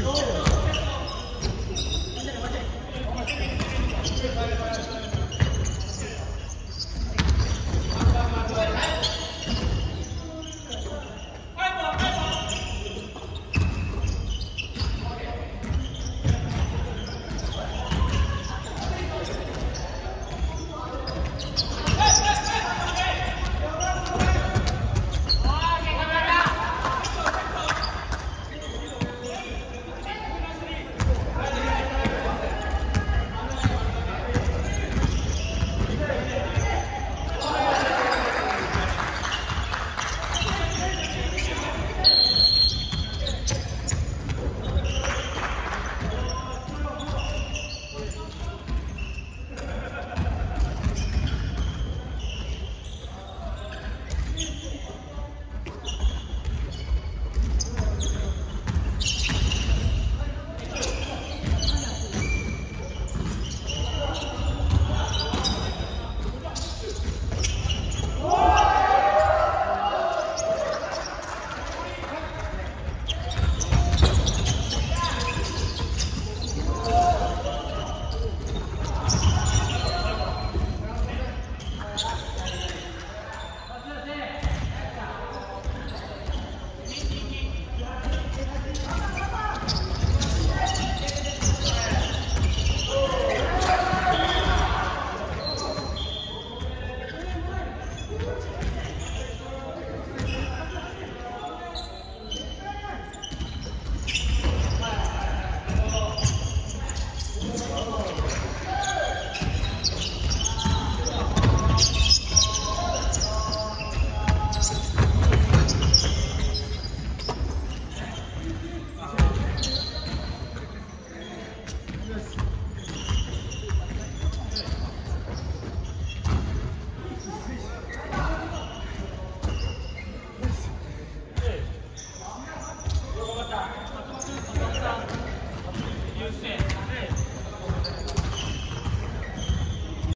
Oh. Christmas.